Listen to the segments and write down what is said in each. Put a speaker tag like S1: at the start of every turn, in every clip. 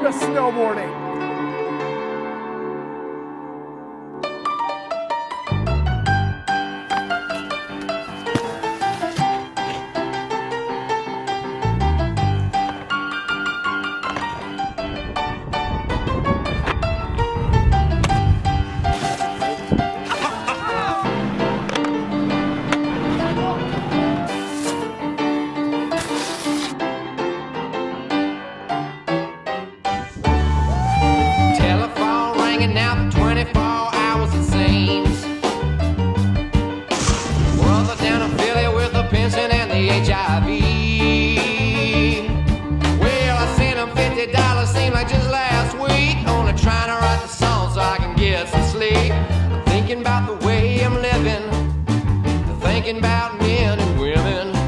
S1: Welcome to snowboarding.
S2: Ringing out for 24 hours it seems. Brother down in Philly with a pension and the HIV. Well, I sent him fifty dollars, seemed like just last week. Only trying to write the song so I can get some sleep. I'm thinking about the way I'm living, thinking about men and women.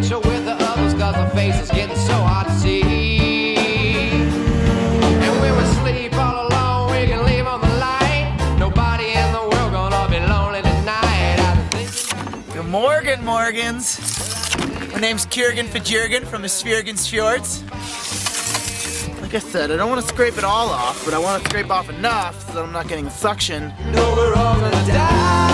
S2: Picture with the others cause the face is getting so hard to see. And when we sleep all alone, we can leave on the light. Nobody in the world gonna be lonely tonight. I've been thinking
S3: Good morning, Morgans. My name's Kiergan Fajirgan from the Sphergans Fjords. Like I said, I don't want to scrape it all off, but I want to scrape off enough so that I'm not getting suction.
S2: You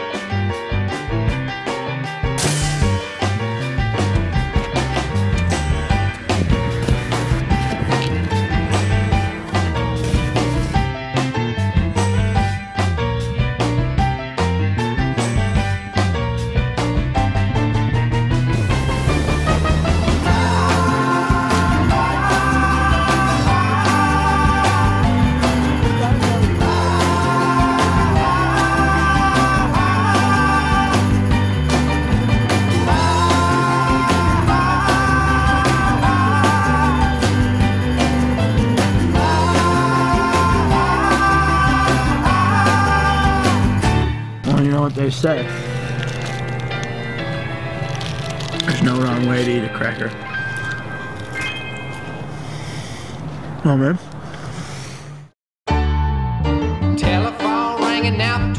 S3: what they say. There's no wrong way to eat a cracker. Oh man. Telephone ringing out.